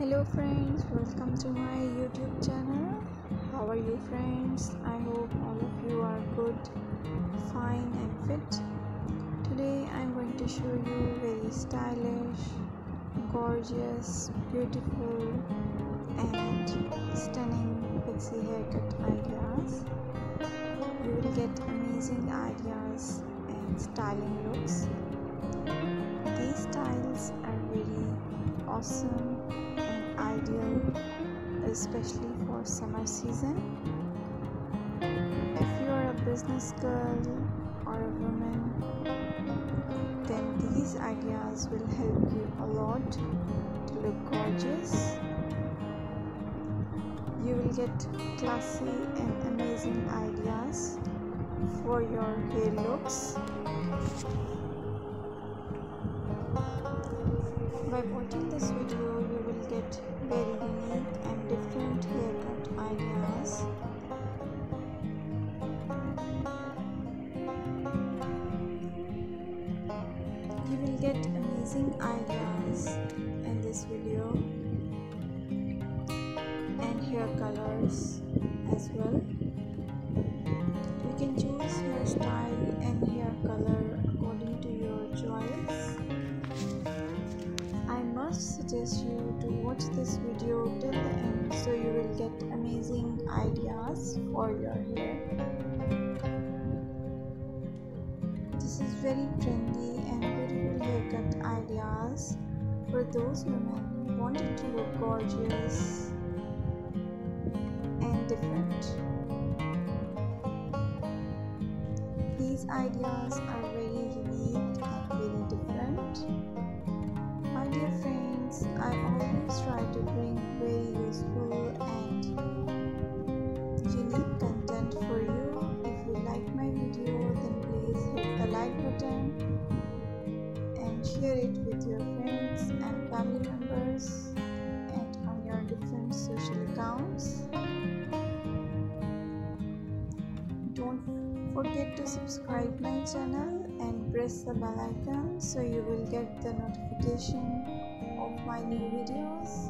hello friends. Welcome to my youtube channel. How are you friends? I hope all of you are good fine and fit. Today i'm going to show you very stylish gorgeous beautiful and stunning pixie haircut ideas. You will get amazing ideas and styling looks. These styles are very awesome ideal especially for summer season. If you are a business girl or a woman then these ideas will help you a lot to look gorgeous. You will get classy and amazing ideas for your hair looks by watching this video you will get very unique and different haircut ideas. You will get amazing ideas in this video and hair colors as well. You can choose your hairstyle and hair color suggest you to watch this video till the end so you will get amazing ideas for your hair. This is very trendy and beautiful haircut ideas for those women wanting to look gorgeous and different. These ideas are share it with your friends and family members and on your different social accounts. Don't forget to subscribe my channel and press the bell icon so you will get the notification of my new videos